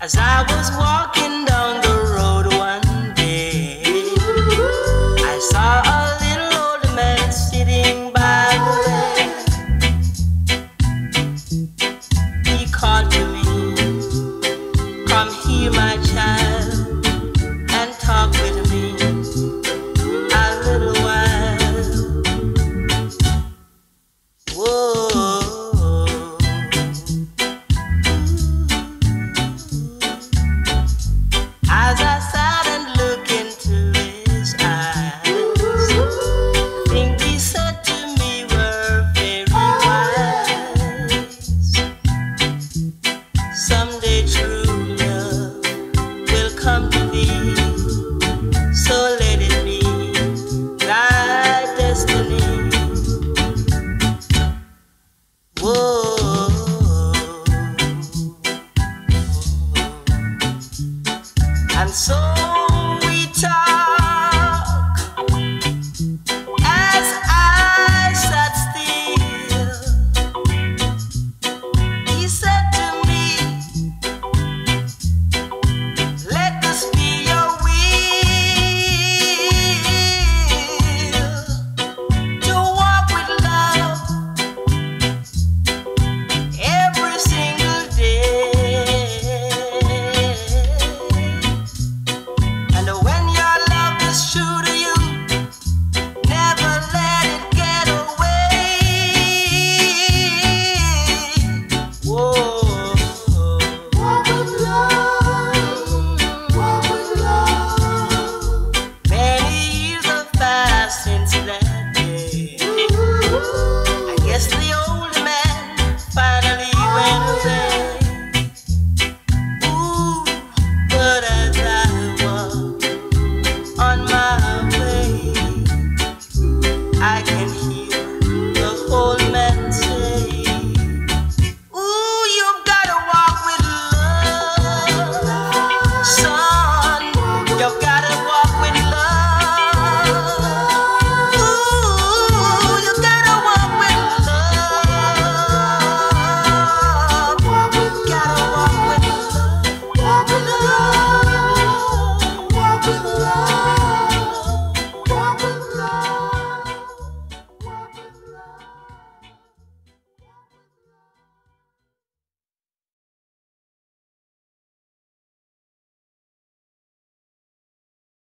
As I was walking. And so